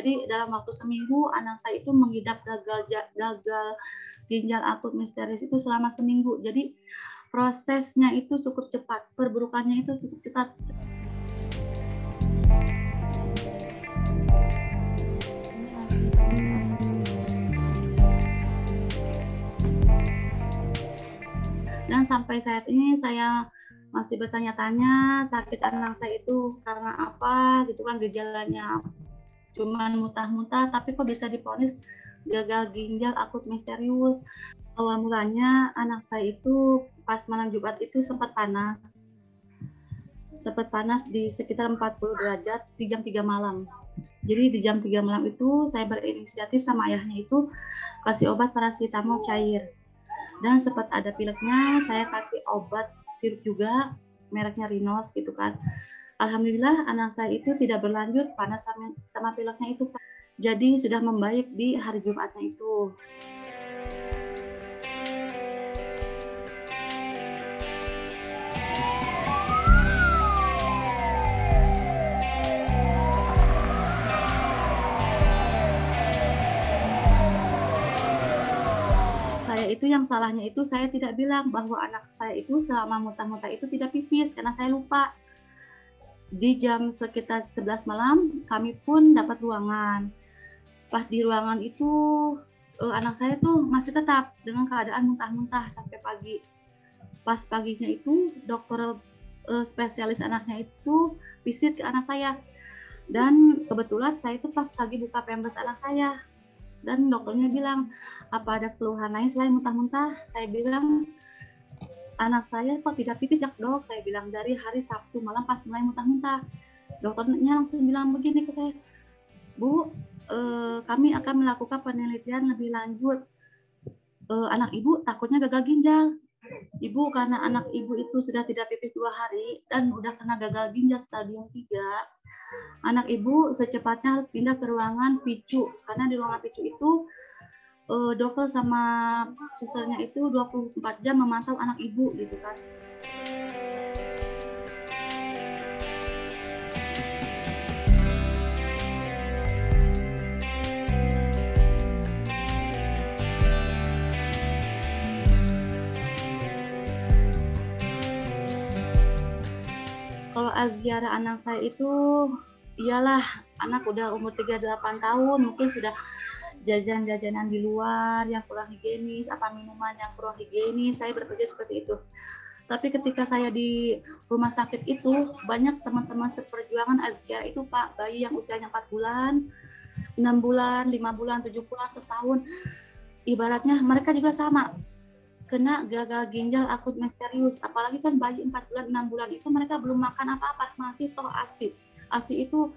Jadi dalam waktu seminggu anak saya itu mengidap gagal gagal ginjal akut misterius itu selama seminggu. Jadi prosesnya itu cukup cepat, perburukannya itu cukup cepat. Dan sampai saat ini saya masih bertanya-tanya sakit anak saya itu karena apa gitu kan gejalanya cuman muntah-muntah tapi kok bisa diponis? Gagal ginjal akut misterius. Awal mulanya anak saya itu pas malam Jumat itu sempat panas. Sempat panas di sekitar 40 derajat di jam 3 malam. Jadi di jam 3 malam itu saya berinisiatif sama ayahnya itu kasih obat paracetamol cair dan sempat ada pileknya saya kasih obat sirup juga mereknya Rinos gitu kan Alhamdulillah anak saya itu tidak berlanjut panas sama, sama pileknya itu. Jadi sudah membaik di hari Jumatnya itu. Saya itu yang salahnya itu saya tidak bilang bahwa anak saya itu selama muntah-muntah itu tidak pipis karena saya lupa di jam sekitar 11 malam kami pun dapat ruangan. Pas di ruangan itu uh, anak saya tuh masih tetap dengan keadaan muntah-muntah sampai pagi. Pas paginya itu dokter uh, spesialis anaknya itu visit ke anak saya. Dan kebetulan saya itu pas lagi buka pembes anak saya. Dan dokternya bilang, apa ada keluhan lain selain muntah-muntah? Saya bilang, anak saya kok tidak pipis ya dok? Saya bilang dari hari Sabtu malam pas mulai muntah-muntah. Dokternya langsung bilang begini ke saya bu eh, kami akan melakukan penelitian lebih lanjut. Eh, anak ibu takutnya gagal ginjal. Ibu karena anak ibu itu sudah tidak pipis dua hari dan udah kena gagal ginjal stadium 3 anak ibu secepatnya harus pindah ke ruangan picu karena di ruangan picu itu uh, dokter sama susternya itu 24 jam memantau anak ibu gitu kan. Azkiara anak saya itu iyalah anak udah umur 38 tahun mungkin sudah jajan-jajanan di luar yang kurang higienis, apa minuman yang kurang higienis, saya berpikir seperti itu. Tapi ketika saya di rumah sakit itu, banyak teman-teman seperjuangan Azkia itu Pak, bayi yang usianya 4 bulan, 6 bulan, 5 bulan, 7 bulan, setahun, ibaratnya mereka juga sama, kena gagal ginjal akut misterius. Apalagi kan bayi 4 bulan, 6 bulan itu mereka belum makan apa-apa, masih toh ASI. ASI itu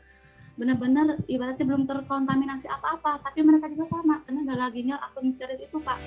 benar-benar ibaratnya belum terkontaminasi apa-apa tapi mereka juga sama karena gagal ginjal akut misterius itu pak